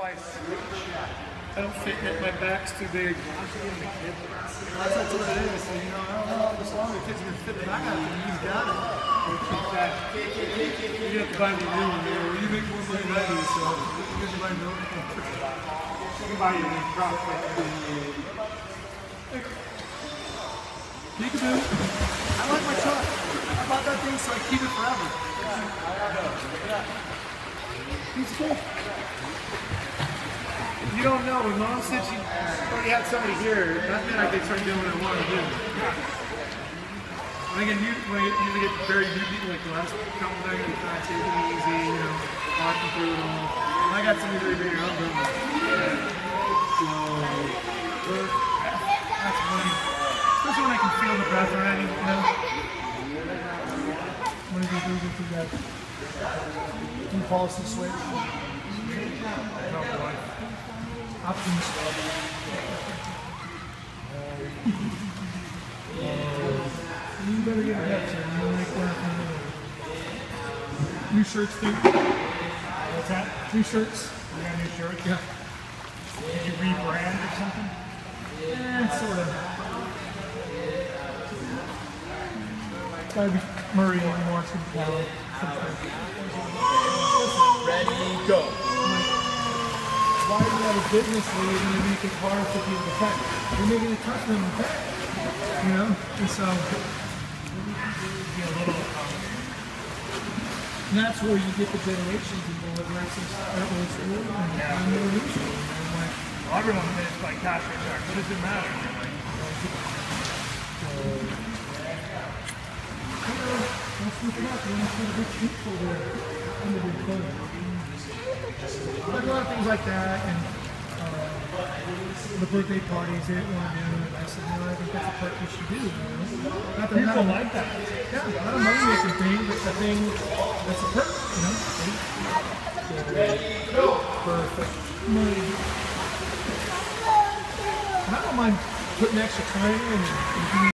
twice. I don't fit it. My back's too big. That's, that's what it is. So, you know, I don't know how much longer the kid's gonna fit the back out of you. He's got it. You have to buy me a new one. You, know, you make one money ready, so you can buy no. You can buy you a new truck. Peekaboo. I like my truck. I bought that thing so I keep it forever. It's cool. You don't know. When mom said she already had somebody here, that meant I could start doing what I want to do. When I get new, when I usually get very new people like the last couple of days, I take it easy, you know, walking through it all. When I got somebody very big, I'm going. That's when, especially when I can feel the breath already, you know. Did you do with that? New policy switch. Oh boy. Options. You better get a headset. You don't make that from. New shirts, dude. What's that? New shirts. You got new shirt? Yeah. Did you rebrand or something? Eh, sort of. Gotta be Murray anymore. It's gonna be Cali. Ready, go. Why do you have a business where you're gonna make it hard for people to pay? You're making it tough for them to pay. You know? And so Be a little, um, and that's where you get the generations it's just start with school and Yeah. yeah. new school. And I'm like, well, everyone pays by cash or check. What does it matter? Don't sleep it up. You want to see the big people there in the big things like that, and uh, the birthday parties they didn't want to do. And I said, no, I think that's a part you should do. You know? Not that People not like that. Yeah, not a money making thing, but a thing that's a perk, you know? Perfect. Money. I don't mind putting extra time in and, and doing